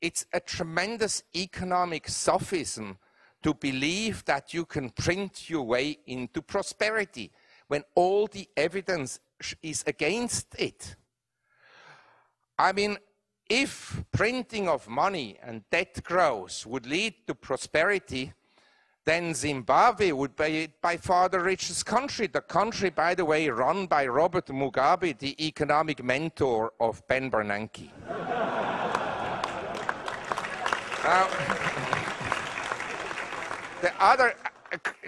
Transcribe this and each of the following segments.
it's a tremendous economic sophism to believe that you can print your way into prosperity when all the evidence is against it. I mean, if printing of money and debt growth would lead to prosperity, then Zimbabwe would be by far the richest country. The country, by the way, run by Robert Mugabe, the economic mentor of Ben Bernanke. Now, the other,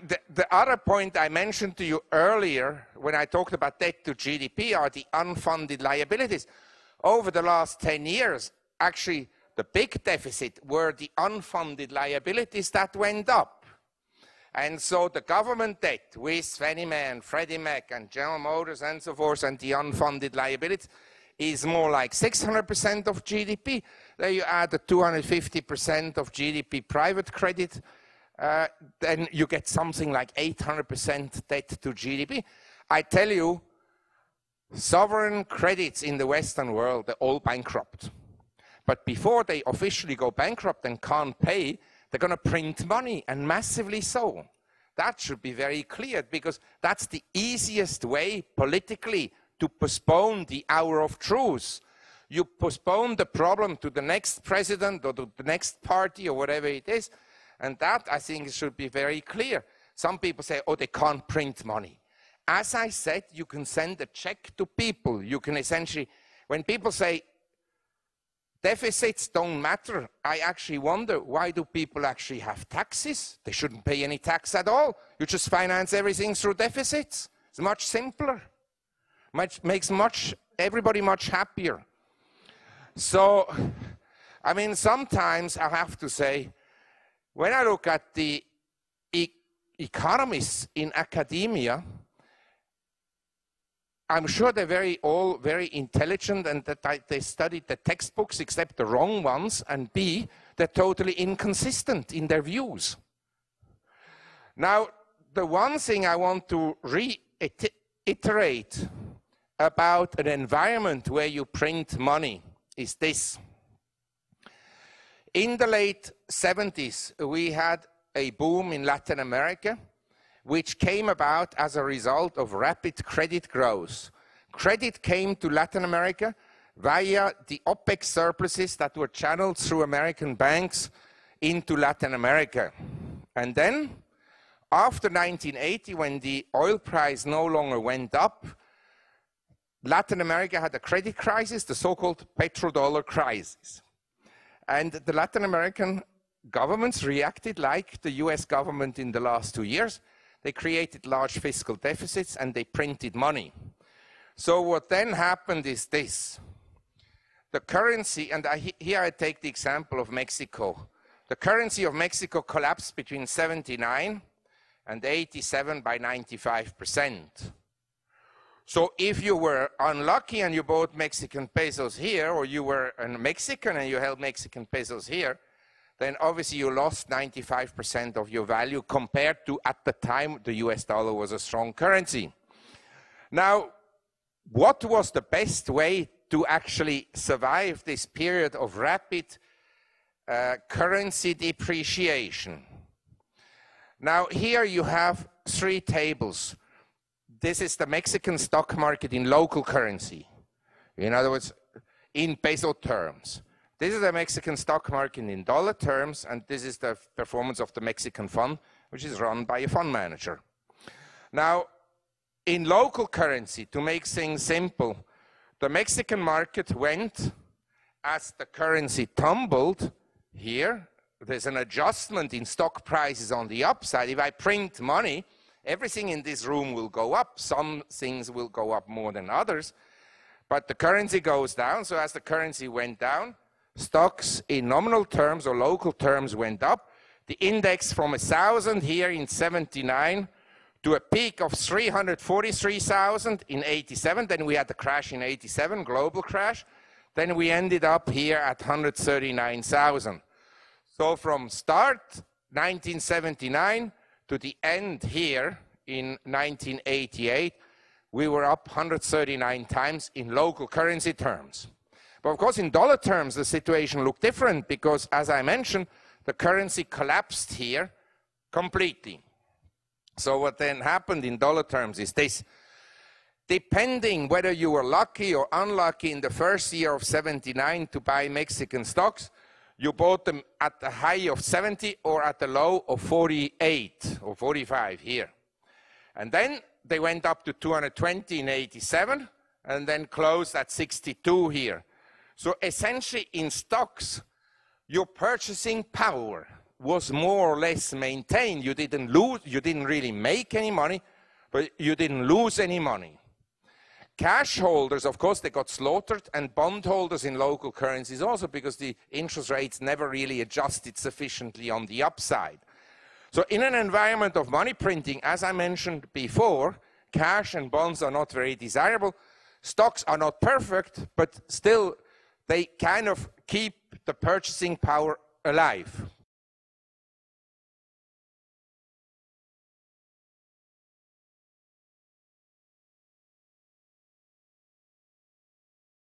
the, the other point I mentioned to you earlier when I talked about debt to GDP are the unfunded liabilities. Over the last 10 years, actually, the big deficit were the unfunded liabilities that went up. And so the government debt with Fannie Mae and Freddie Mac and General Motors and so forth and the unfunded liabilities is more like 600% of GDP. Then you add the 250% of GDP private credit, uh, then you get something like 800% debt to GDP. I tell you, sovereign credits in the Western world, they're all bankrupt. But before they officially go bankrupt and can't pay, they're going to print money, and massively so. That should be very clear because that's the easiest way politically to postpone the hour of truth. You postpone the problem to the next president or to the next party or whatever it is. And that, I think, should be very clear. Some people say, oh, they can't print money. As I said, you can send a check to people. You can essentially, when people say, deficits don't matter. I actually wonder why do people actually have taxes? They shouldn't pay any tax at all. You just finance everything through deficits. It's much simpler. Much, makes much everybody much happier. So, I mean, sometimes I have to say, when I look at the e economists in academia, I'm sure they're very all very intelligent and that they studied the textbooks except the wrong ones, and B, they're totally inconsistent in their views. Now, the one thing I want to reiterate about an environment where you print money is this. In the late 70s, we had a boom in Latin America which came about as a result of rapid credit growth. Credit came to Latin America via the OPEC surpluses that were channeled through American banks into Latin America. And then, after 1980, when the oil price no longer went up, Latin America had a credit crisis, the so-called petrodollar crisis. And the Latin American governments reacted like the US government in the last two years. They created large fiscal deficits and they printed money. So what then happened is this. The currency, and I, here I take the example of Mexico. The currency of Mexico collapsed between 79 and 87 by 95%. So if you were unlucky and you bought Mexican pesos here, or you were a Mexican and you held Mexican pesos here, then obviously you lost 95% of your value compared to at the time the US dollar was a strong currency. Now, what was the best way to actually survive this period of rapid uh, currency depreciation? Now, here you have three tables. This is the Mexican stock market in local currency. In other words, in peso terms. This is the Mexican stock market in dollar terms, and this is the performance of the Mexican fund, which is run by a fund manager. Now, in local currency, to make things simple, the Mexican market went as the currency tumbled here. There's an adjustment in stock prices on the upside. If I print money, everything in this room will go up. Some things will go up more than others. But the currency goes down. So as the currency went down, stocks in nominal terms or local terms went up. The index from 1,000 here in 79 to a peak of 343,000 in 87. Then we had the crash in 87, global crash. Then we ended up here at 139,000. So from start 1979 to the end here in 1988, we were up 139 times in local currency terms. But of course, in dollar terms, the situation looked different because, as I mentioned, the currency collapsed here completely. So what then happened in dollar terms is this. Depending whether you were lucky or unlucky in the first year of 79 to buy Mexican stocks, you bought them at a high of 70 or at a low of 48 or 45 here. And then they went up to 220 in 87 and then closed at 62 here. So essentially in stocks, your purchasing power was more or less maintained. You didn't lose, you didn't really make any money, but you didn't lose any money. Cash holders, of course, they got slaughtered, and bondholders in local currencies also because the interest rates never really adjusted sufficiently on the upside. So in an environment of money printing, as I mentioned before, cash and bonds are not very desirable. Stocks are not perfect, but still they kind of keep the purchasing power alive.